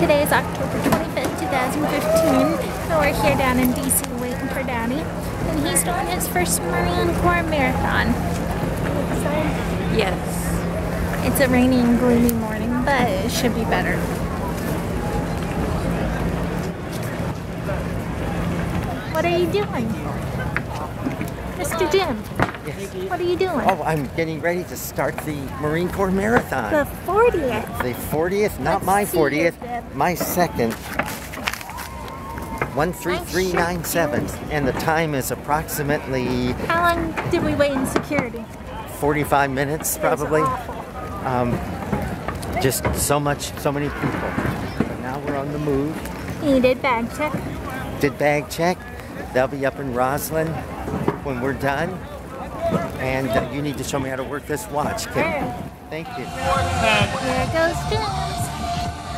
Today is October 25th, 2015, and we're here down in DC waiting for Daddy. And he's doing his first Marine Corps Marathon. Yes. It's a rainy and gloomy morning, but it should be better. What are you doing? Mr. Jim, Yes. what are you doing? Oh, I'm getting ready to start the Marine Corps Marathon. The 40th. The 40th, not Let's my see 40th, it, Deb. my second. 13397. And the time is approximately How long did we wait in security? 45 minutes, probably. Um, just so much, so many people. But now we're on the move. You did bag check. Did bag check. They'll be up in Rosslyn when we're done. And uh, you need to show me how to work this watch, Kim. Alright. Thank you. There goes James.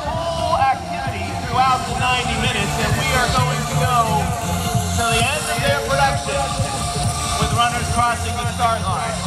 full activity throughout the 90 minutes, and we are going to go to the end of their production with runners crossing the start line.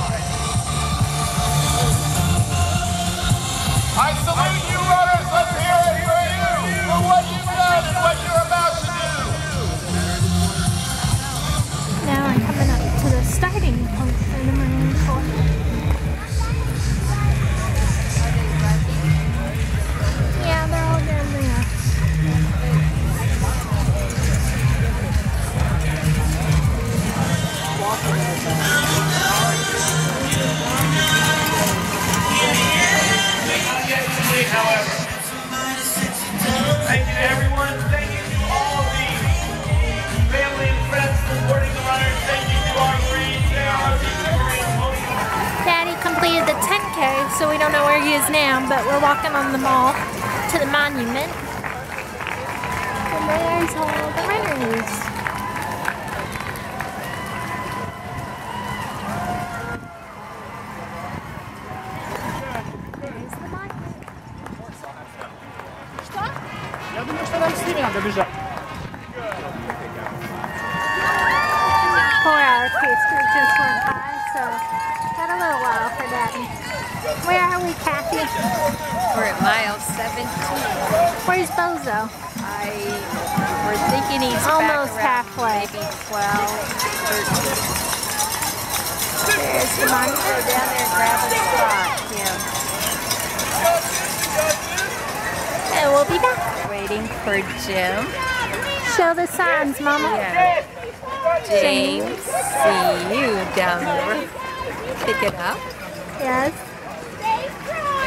However. Thank you everyone. Thank you to all the family and friends supporting the runners. Thank you to our Daddy completed the 10K, so we don't know where he is now, but we're walking on the mall to the monument. And there's all the runners. There's the monument. Ja bym jeszcze tam z nimi jadę wyżej. Four hour pastry just went by, so got a little while for Daddy. Where are we, Kathy? We're at mile 17. Where's Bozo? I we're thinking he's Almost back halfway. Maybe 12, 13. There's the monument. Go down there and grab a spot. Yeah. And we'll be back. Waiting for Jim. Show the signs, Mama. Yeah. James, see you down the road. Pick it up. Yes.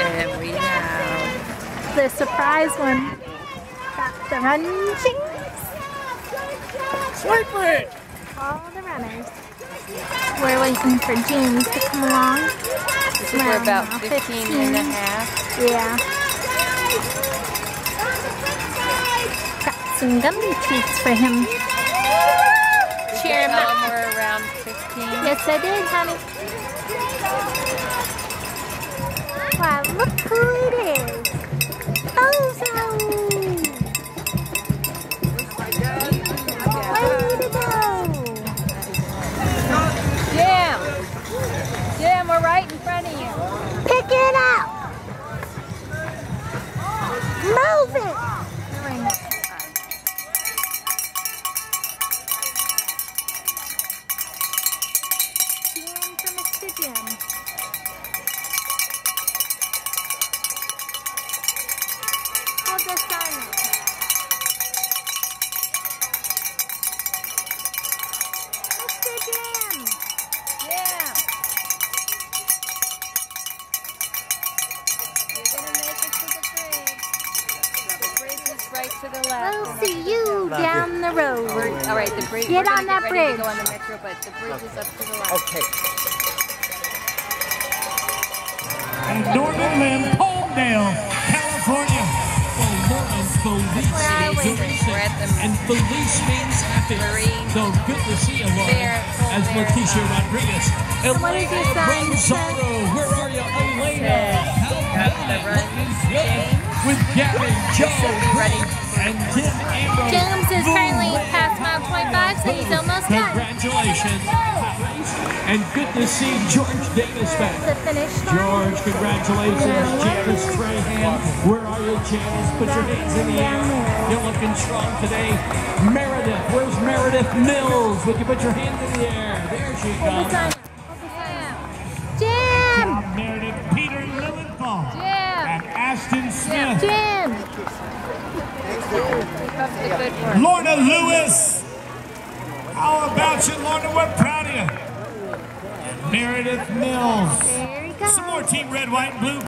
And we have The surprise one. Got the runchings. Wait for it! All the runners. We're waiting for James to come along. this is we're about 15 and a half. Yeah. Some gummy treats for him. Cheer him up. we're around 15. Yes, I did, honey. Right to the left. We'll see you down the road. All right, the bridge. Get on that bridge. To go on the metro, but the bridge is up to the left. Okay. Norman Lim, Palmdale, California. The And means happy. Marine So good to see uh, you, Lauren. As Leticia Marathon. Rodriguez. what is your Elena? Bronzaro, where are you, Elena? How Got the bad? run, Looking good. James. with Gary, Joe, ready. and Tim Ambrose. James is currently past 25, so he's almost done. Congratulations. And good to see George Davis back. The finish. George, congratulations. Janice Trahan. Where are you, Janice? Put your hands in the air. You're looking strong today. Meredith, where's Meredith Mills? Would you put your hands in the air? There she comes. Jim! Meredith Peter Lilienthal Jim! and Ashton Smith. Jim! Lorna Lewis. About Lorna? We're proud of you. And Meredith Mills. There he goes. Some more Team Red, White, and Blue